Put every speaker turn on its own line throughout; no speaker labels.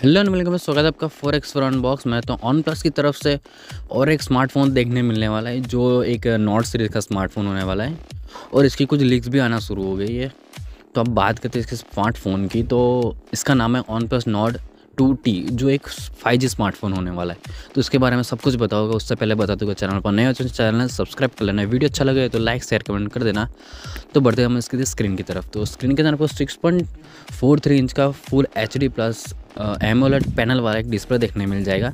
Hello welcome स्वागत है आपका फोर एक्स फोर अनबॉक्स मैं तो ऑन प्लस की तरफ़ से और एक स्मार्टफ़ोन देखने मिलने वाला है, जो एक नॉट सीरीज़ का स्मार्टफ़ोन होने वाला है। और इसकी कुछ लीक्स भी आना शुरू हो गई है। तो अब बात करते हैं इसके स्मार्टफ़ोन की। तो इसका नाम है OnePlus Nord two T जो एक फाइव जी स्मार्टफ़ोन होने वाला है। तो इसके बारे में सब कुछ बताओगे, उससे पहले बता दूँगा चैनल पर नए हो चैनल सब्सक्राइब कर लेना। वीडियो अच्छा लगे तो लाइक शेयर कमेंट कर देना। तो बढ़ते हम इसके स्क्रीन की तरफ़। तो स्क्रीन के अंदर आपको six point four three inch का full H D plus AMOLED panel वाला एक डिस्प्ले देखने मिल जाएगा,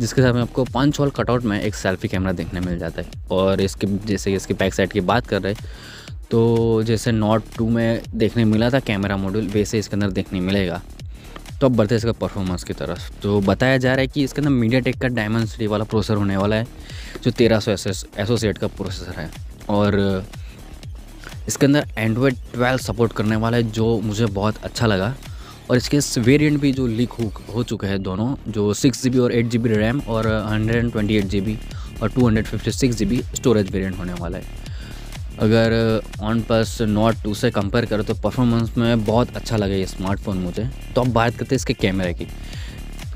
जिसके साथ में आपको पंच होल कटआउट में एक सेल्फी कैमरा देखने मिल जाता है। और इसके, जैसे इसकी बैक साइड की बात कर रहे तो जैसे नॉट टू में देखने मिला था कैमरा मॉड्यूल वैसे इसके अंदर देखने मिलेगा। तो अब बढ़ते हैं इसका परफॉर्मेंस की तरफ़। तो बताया जा रहा है कि इसके अंदर मीडिया टेक का डायमंड सिटी वाला प्रोसेसर होने वाला है, जो तेरह सौ एसोसिएट का प्रोसेसर है। और, इसके अंदर एंड्रॉयड ट्वेल्व सपोर्ट करने वाला है, जो मुझे बहुत अच्छा लगा। और इसके वेरिएंट भी जो लीक हो हो चुके हैं दोनों, जो सिक्स जी और एट जी रैम और hundred and twenty eight G और two hundred fifty six G storage variant होने वाला है। अगर ऑन प्लस नोट टू से कंपेयर करो तो परफॉर्मेंस में बहुत अच्छा लगा ये स्मार्टफ़ोन मुझे। तो अब बात करते हैं इसके कैमरे की।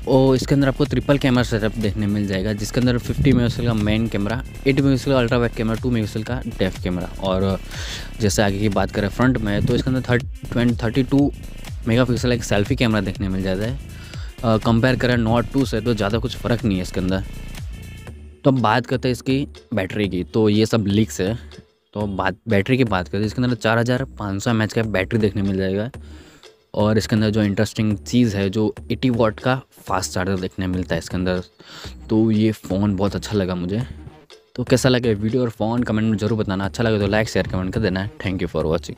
और इसके अंदर आपको ट्रिपल कैमरा सेटअप देखने मिल जाएगा, जिसके अंदर 50 मेगापिक्सल का मेन कैमरा 8 मेगापिक्सल का अल्ट्रा वाइड कैमरा 2 मेगापिक्सल का डेफ कैमरा और जैसे आगे की बात करें फ्रंट में तो इसके अंदर thirty thirty two megapixel एक सेल्फी कैमरा देखने मिल जाता है। कंपेयर करें नोट टू से तो ज़्यादा कुछ फ़र्क नहीं है इसके अंदर। तो अब बात करते हैं इसकी बैटरी की तो ये सब लीक्स है। तो बात, बैटरी की बात करें हैं इसके अंदर चार हज़ार पाँच सौ एम का बैटरी देखने मिल जाएगा। और इसके अंदर जो इंटरेस्टिंग चीज़ है, जो 80 वॉट का फास्ट चार्जर देखने मिलता है इसके अंदर तो ये फ़ोन बहुत अच्छा लगा मुझे। तो कैसा लगे वीडियो और फ़ोन कमेंट में ज़रूर बताना। अच्छा लगे तो लाइक शेयर कमेंट कर देना। Thank you for watching